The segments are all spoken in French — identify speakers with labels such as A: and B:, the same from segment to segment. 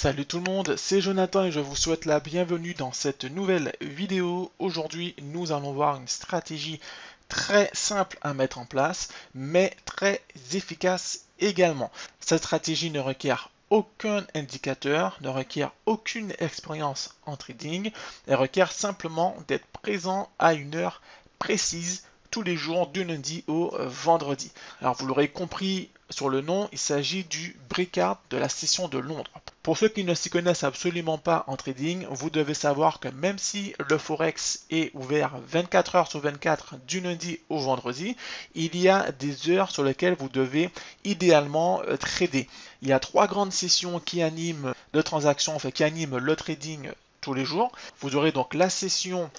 A: Salut tout le monde, c'est Jonathan et je vous souhaite la bienvenue dans cette nouvelle vidéo. Aujourd'hui, nous allons voir une stratégie très simple à mettre en place, mais très efficace également. Cette stratégie ne requiert aucun indicateur, ne requiert aucune expérience en trading, elle requiert simplement d'être présent à une heure précise tous les jours du lundi au vendredi. Alors vous l'aurez compris sur le nom, il s'agit du breakout de la session de Londres. Pour ceux qui ne s'y connaissent absolument pas en trading, vous devez savoir que même si le Forex est ouvert 24 heures sur 24 du lundi au vendredi, il y a des heures sur lesquelles vous devez idéalement euh, trader. Il y a trois grandes sessions qui animent enfin qui animent le trading tous les jours. Vous aurez donc la session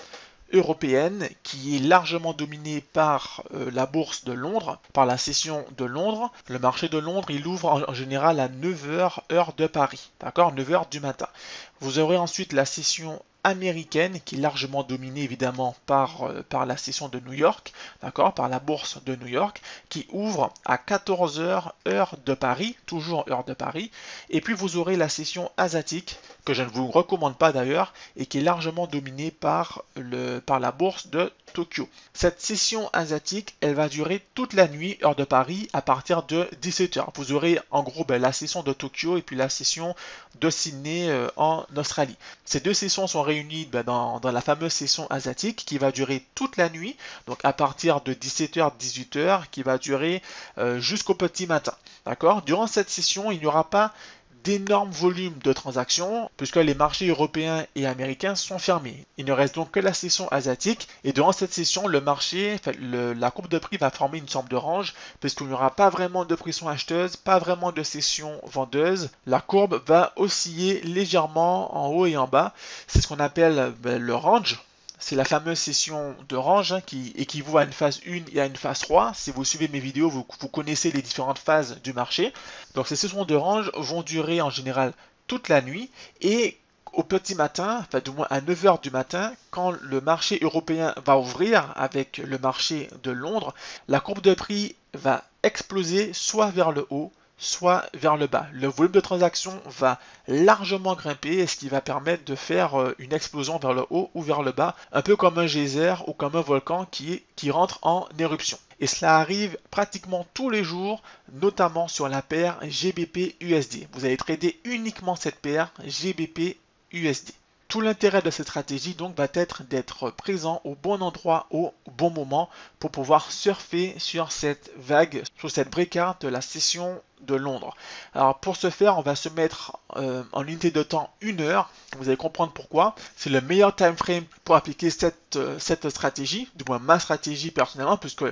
A: européenne qui est largement dominée par euh, la bourse de Londres, par la session de Londres. Le marché de Londres, il ouvre en, général à 9h heure de Paris, d'accord? 9h du matin. Vous aurez ensuite la session américaine qui est largement dominée évidemment par, euh, par la session de New York, d'accord, par la bourse de New York, qui ouvre à 14h heure de Paris, toujours heure de Paris, et puis vous aurez la session asiatique, que je ne vous recommande pas d'ailleurs, et qui est largement dominée par, le, par la bourse de Tokyo. Cette session asiatique, elle va durer toute la nuit, heure de Paris, à partir de 17h. Vous aurez en gros ben, la session de Tokyo et puis la session de Sydney euh, en Australie. Ces deux sessions sont réunies ben, dans, la fameuse session asiatique qui va durer toute la nuit, donc à partir de 17h, 18h, qui va durer euh, jusqu'au petit matin. D'accord? Durant cette session, il n'y aura pas d'énormes volumes de transactions puisque les marchés européens et américains sont fermés. Il ne reste donc que la session asiatique et durant cette session, le marché, la courbe de prix va former une sorte de range puisqu'il n'y aura pas vraiment de pression acheteuse, pas vraiment de session vendeuse. La courbe va osciller légèrement en haut et en bas. C'est ce qu'on appelle ben, le range c'est la fameuse session de range hein, qui équivaut à une phase 1 et à une phase 3. Si vous suivez mes vidéos, vous, connaissez les différentes phases du marché. Donc ces sessions de range vont durer en général toute la nuit et au petit matin, enfin du moins à 9h du matin, quand le marché européen va ouvrir avec le marché de Londres, la courbe de prix va exploser soit vers le haut, soit vers le bas. Le volume de transaction va largement grimper, ce qui va permettre de faire euh, une explosion vers le haut ou vers le bas, un peu comme un geyser ou comme un volcan qui, rentre en éruption. Et cela arrive pratiquement tous les jours, notamment sur la paire GBP-USD. Vous allez trader uniquement cette paire GBP-USD. Tout l'intérêt de cette stratégie donc va être d'être présent au bon endroit au bon moment pour pouvoir surfer sur cette vague, sur cette breakout de la session de Londres. Alors pour ce faire, on va se mettre euh, en unité de temps une heure. Vous allez comprendre pourquoi. C'est le meilleur time frame pour appliquer cette, euh, cette stratégie, du moins ma stratégie personnellement, puisque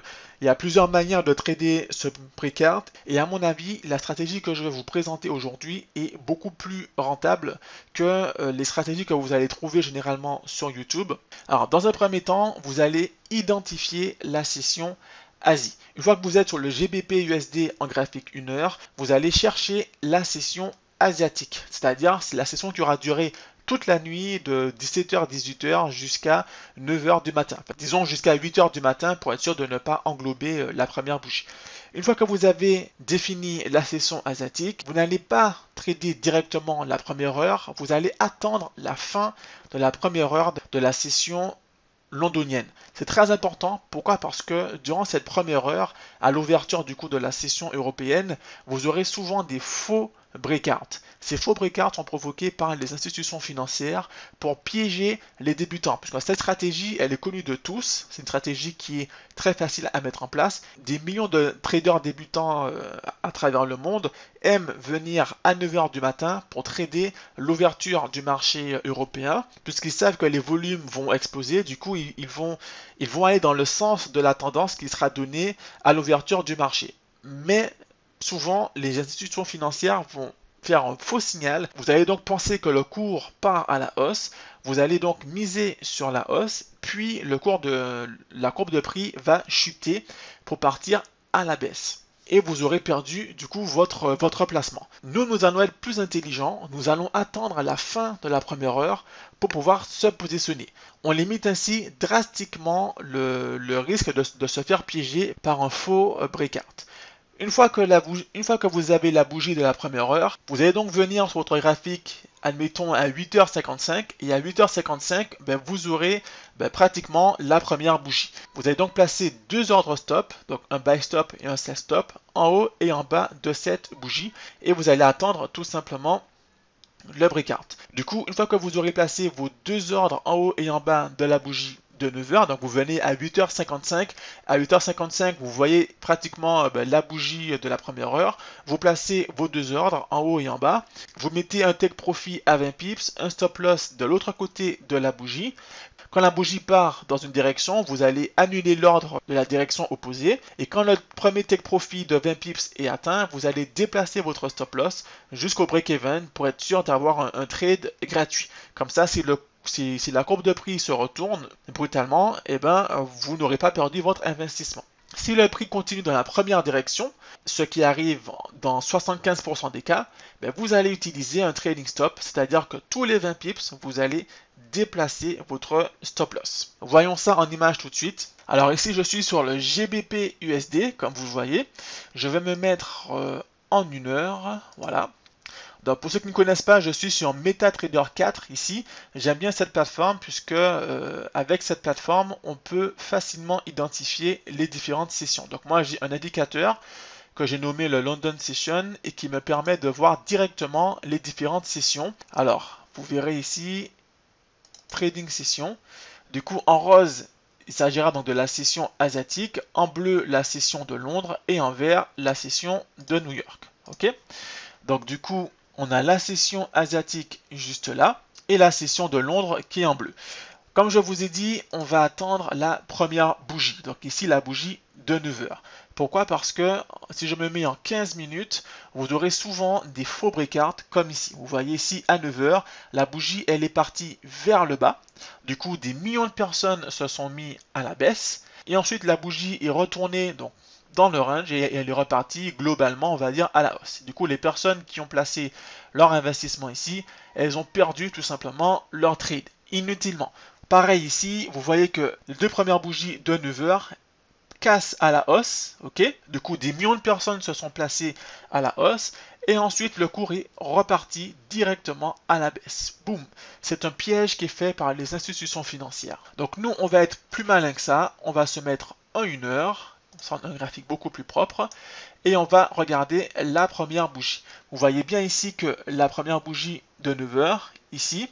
A: il y a plusieurs manières de trader ce breakout. Et à mon avis, la stratégie que je vais vous présenter aujourd'hui est beaucoup plus rentable que euh, les stratégies que vous allez trouver généralement sur YouTube. Alors dans un premier temps, vous allez identifier la session Asie. Une fois que vous êtes sur le GBP USD en graphique 1 heure, vous allez chercher la session asiatique, c'est-à-dire c'est la session qui aura duré toute la nuit de 17h 18h jusqu'à 9h du matin. disons jusqu'à 8h du matin pour être sûr de ne pas englober euh, la première bougie. Une fois que vous avez défini la session asiatique, vous n'allez pas trader directement la première heure, vous allez attendre la fin de la première heure de la session londonienne. C'est très important. Pourquoi? Parce que durant cette première heure, à l'ouverture du coup de la session européenne, vous aurez souvent des faux breakouts. Ces faux breakouts sont provoqués par les institutions financières pour piéger les débutants. Puisque cette stratégie, elle est connue de tous. C'est une stratégie qui est très facile à mettre en place. Des millions de traders débutants euh, à travers le monde aiment venir à 9h du matin pour trader l'ouverture du marché européen, puisqu'ils savent que les volumes vont exploser. Du coup, ils, vont, ils vont aller dans le sens de la tendance qui sera donnée à l'ouverture du marché. Mais souvent, les institutions financières vont faire un faux signal. Vous allez donc penser que le cours part à la hausse. Vous allez donc miser sur la hausse, puis la courbe de prix va chuter pour partir à la baisse. Et vous aurez perdu du coup votre, placement. Nous, nous allons être plus intelligents. Nous allons attendre la fin de la première heure pour pouvoir se positionner. On limite ainsi drastiquement le, risque de, de se faire piéger par un faux breakout. Une fois, que vous avez la bougie de la première heure, vous allez donc venir sur votre graphique, admettons à 8h55, et à 8h55, ben, vous aurez ben, pratiquement la première bougie. Vous allez donc placer deux ordres stop, donc un buy stop et un sell stop, en haut et en bas de cette bougie, et vous allez attendre tout simplement le breakout. Du coup, une fois que vous aurez placé vos deux ordres en haut et en bas de la bougie de 9h. Donc vous venez à 8h55. À 8h55, vous voyez pratiquement euh, ben, la bougie de la première heure. Vous placez vos deux ordres en haut et en bas. Vous mettez un take profit à 20 pips, un stop loss de l'autre côté de la bougie. Quand la bougie part dans une direction, vous allez annuler l'ordre de la direction opposée. Et quand le premier take profit de 20 pips est atteint, vous allez déplacer votre stop loss jusqu'au break-even pour être sûr d'avoir un, un, trade gratuit. Comme ça, c'est le si, la courbe de prix se retourne brutalement, eh ben, vous n'aurez pas perdu votre investissement. Si le prix continue dans la première direction, ce qui arrive dans 75% des cas, ben, vous allez utiliser un trading stop, c'est-à-dire que tous les 20 pips, vous allez déplacer votre stop loss. Voyons ça en image tout de suite. Alors ici, je suis sur le GBP USD, comme vous voyez. Je vais me mettre euh, en une heure, voilà. Donc pour ceux qui ne connaissent pas, je suis sur MetaTrader 4 ici. J'aime bien cette plateforme puisque euh, avec cette plateforme, on peut facilement identifier les différentes sessions. Donc moi j'ai un indicateur que j'ai nommé le London Session et qui me permet de voir directement les différentes sessions. Alors, vous verrez ici Trading Session. Du coup, en rose, il s'agira donc de la session asiatique, en bleu la session de Londres et en vert la session de New York. Ok? Donc du coup, on a la session asiatique juste là et la session de Londres qui est en bleu. Comme je vous ai dit, on va attendre la première bougie. Donc ici, la bougie de 9 heures. Pourquoi? Parce que si je me mets en 15 minutes, vous aurez souvent des faux breakouts comme ici. Vous voyez ici à 9 heures, la bougie elle est partie vers le bas. Du coup, des millions de personnes se sont mis à la baisse. Et ensuite, la bougie est retournée dans le range et elle est repartie globalement, on va dire, à la hausse. Du coup, les personnes qui ont placé leur investissement ici, elles ont perdu tout simplement leur trade inutilement. Pareil ici, vous voyez que les deux premières bougies de 9 heures cassent à la hausse, ok? Du coup, des millions de personnes se sont placées à la hausse et ensuite le cours est reparti directement à la baisse. Boum C'est un piège qui est fait par les institutions financières. Donc nous, on va être plus malin que ça. On va se mettre en une heure un graphique beaucoup plus propre. Et on va regarder la première bougie. Vous voyez bien ici que la première bougie de 9 heures, ici,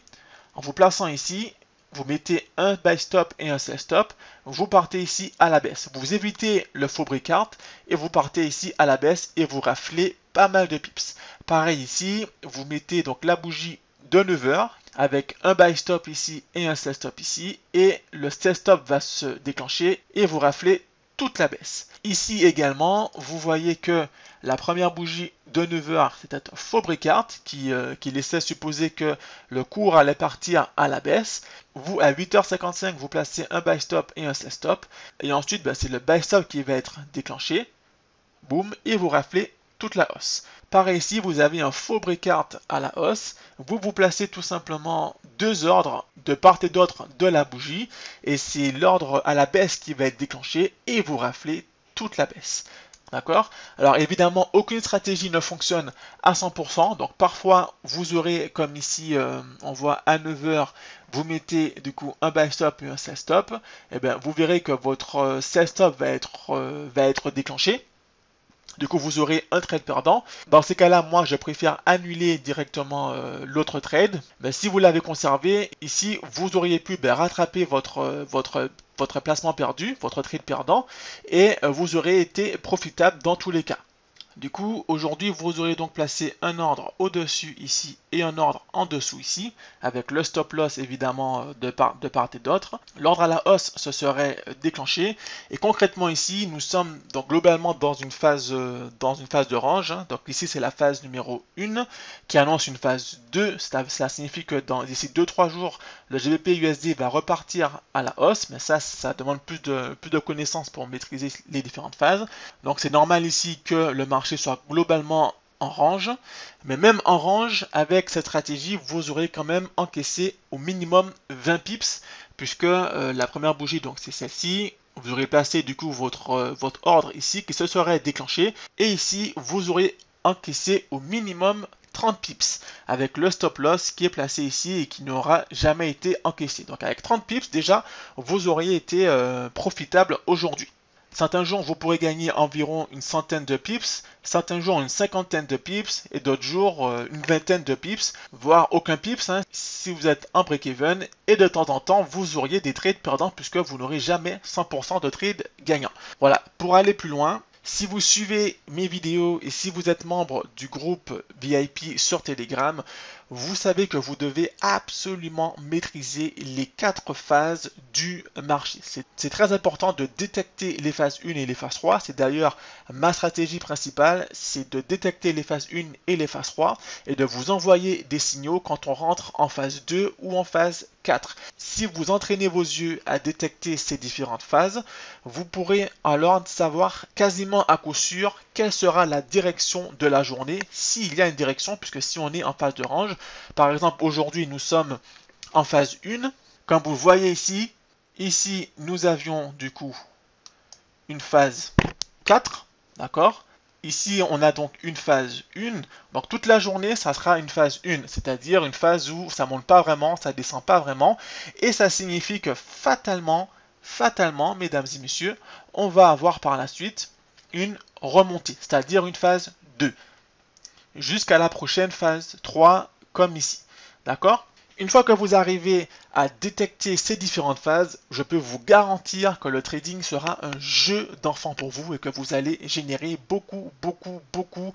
A: en vous plaçant ici, vous mettez un buy stop et un sell stop, vous partez ici à la baisse. Vous évitez le faux breakout et vous partez ici à la baisse et vous raflez pas mal de pips. Pareil ici, vous mettez donc la bougie de 9 heures avec un buy stop ici et un sell stop ici et le sell stop va se déclencher et vous raflez toute la baisse. Ici également, vous voyez que la première bougie de 9 heures, c'était un faux euh, qui laissait supposer que le cours allait partir à la baisse. Vous, à 8h55, vous placez un buy stop et un sell stop. Et ensuite, ben, c'est le buy stop qui va être déclenché. Boum, et vous raflez toute la hausse. Pareil ici, vous avez un faux breakout à la hausse. Vous vous placez tout simplement deux ordres de part et d'autre de la bougie. Et c'est l'ordre à la baisse qui va être déclenché et vous raflez toute la baisse. D'accord? Alors évidemment, aucune stratégie ne fonctionne à 100%. Donc parfois, vous aurez, comme ici, euh, on voit à 9h, vous mettez du coup un buy stop et un sell stop. Et eh bien, vous verrez que votre euh, sell stop va être, euh, va être déclenché. Du coup, vous aurez un trade perdant. Dans ces cas-là, moi, je préfère annuler directement euh, l'autre trade. Mais si vous l'avez conservé, ici, vous auriez pu ben, rattraper votre, euh, votre, votre placement perdu, votre trade perdant, et euh, vous aurez été profitable dans tous les cas. Du coup, aujourd'hui, vous aurez donc placé un ordre au-dessus ici et un ordre en dessous ici, avec le stop loss évidemment euh, de part, de part et d'autre. L'ordre à la hausse se serait euh, déclenché et concrètement ici, nous sommes donc globalement dans une phase, euh, dans une phase de range. Hein. Donc ici, c'est la phase numéro 1 qui annonce une phase 2. Cela, signifie que dans d'ici 2-3 jours, le GBP USD va repartir à la hausse, mais ça, ça demande plus de, plus de connaissances pour maîtriser les différentes phases. Donc c'est normal ici que le marché soit globalement range. Mais même en range, avec cette stratégie, vous aurez quand même encaissé au minimum 20 pips, puisque euh, la première bougie, donc c'est celle-ci, vous aurez placé du coup votre, euh, votre ordre ici qui se serait déclenché et ici vous aurez encaissé au minimum 30 pips avec le stop loss qui est placé ici et qui n'aura jamais été encaissé. Donc avec 30 pips déjà vous auriez été euh, profitable aujourd'hui. Certains jours, vous pourrez gagner environ une centaine de pips, certains jours une cinquantaine de pips et d'autres jours euh, une vingtaine de pips, voire aucun pips hein, si vous êtes en break-even. Et de temps en temps, vous auriez des trades perdants puisque vous n'aurez jamais 100% de trades gagnants. Voilà, pour aller plus loin, si vous suivez mes vidéos et si vous êtes membre du groupe VIP sur Telegram, vous savez que vous devez absolument maîtriser les quatre phases du marché. C'est très important de détecter les phases 1 et les phases 3. C'est d'ailleurs ma stratégie principale, c'est de détecter les phases 1 et les phases 3 et de vous envoyer des signaux quand on rentre en phase 2 ou en phase 4. Si vous entraînez vos yeux à détecter ces différentes phases, vous pourrez alors savoir quasiment à coup sûr quelle sera la direction de la journée, s'il y a une direction, puisque si on est en phase de range, par exemple aujourd'hui nous sommes en phase 1, comme vous voyez ici, ici nous avions du coup une phase 4, d'accord? Ici, on a donc une phase 1. Donc toute la journée, ça sera une phase 1, c'est-à-dire une phase où ça monte pas vraiment, ça descend pas vraiment. Et ça signifie que fatalement, fatalement, mesdames et messieurs, on va avoir par la suite une remontée, c'est-à-dire une phase 2. Jusqu'à la prochaine phase 3, comme ici. D'accord? Une fois que vous arrivez à détecter ces différentes phases, je peux vous garantir que le trading sera un jeu d'enfant pour vous et que vous allez générer beaucoup, beaucoup, beaucoup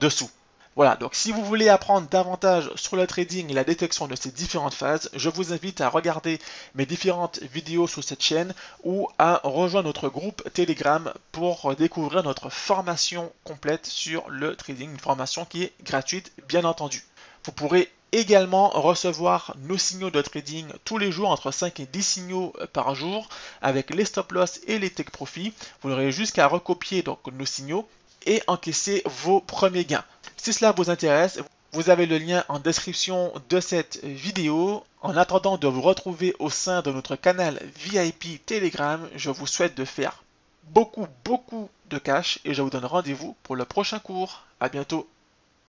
A: de sous. Voilà, donc si vous voulez apprendre davantage sur le trading et la détection de ces différentes phases, je vous invite à regarder mes différentes vidéos sur cette chaîne ou à rejoindre notre groupe Telegram pour découvrir notre formation complète sur le trading, une formation qui est gratuite bien entendu. Vous pourrez également recevoir nos signaux de trading tous les jours, entre 5 et 10 signaux par jour, avec les stop loss et les take profit. Vous n'aurez juste qu'à recopier donc nos signaux et encaisser vos premiers gains. Si cela vous intéresse, vous avez le lien en description de cette vidéo. En attendant de vous retrouver au sein de notre canal VIP Telegram, je vous souhaite de faire beaucoup, beaucoup de cash et je vous donne rendez-vous pour le prochain cours. À bientôt.